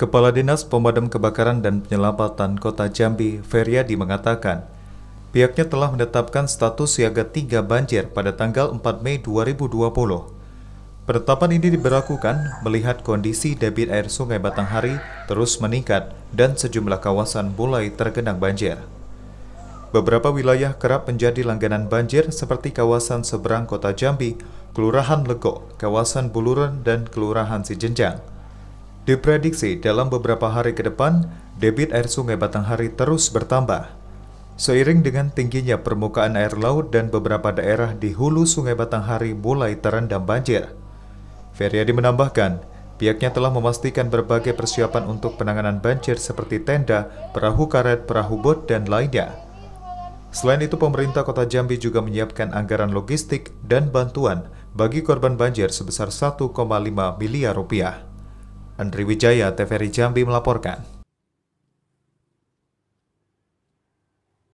Kepala Dinas Pemadam Kebakaran dan Penyelamatan Kota Jambi, Feryadi mengatakan, pihaknya telah menetapkan status siaga 3 banjir pada tanggal 4 Mei 2020. Penetapan ini diberlakukan melihat kondisi debit air Sungai Batanghari terus meningkat dan sejumlah kawasan mulai tergenang banjir. Beberapa wilayah kerap menjadi langganan banjir seperti kawasan seberang kota Jambi, Kelurahan Lego, kawasan Buluran, dan Kelurahan Sijenjang. Diprediksi dalam beberapa hari ke depan, debit air sungai Batanghari terus bertambah. Seiring dengan tingginya permukaan air laut dan beberapa daerah di hulu sungai Batanghari mulai terendam banjir. Feryadi menambahkan, pihaknya telah memastikan berbagai persiapan untuk penanganan banjir seperti tenda, perahu karet, perahu bot, dan lainnya. Selain itu, pemerintah kota Jambi juga menyiapkan anggaran logistik dan bantuan bagi korban banjir sebesar 1,5 miliar rupiah. Andri Wijaya, TVRI Jambi melaporkan.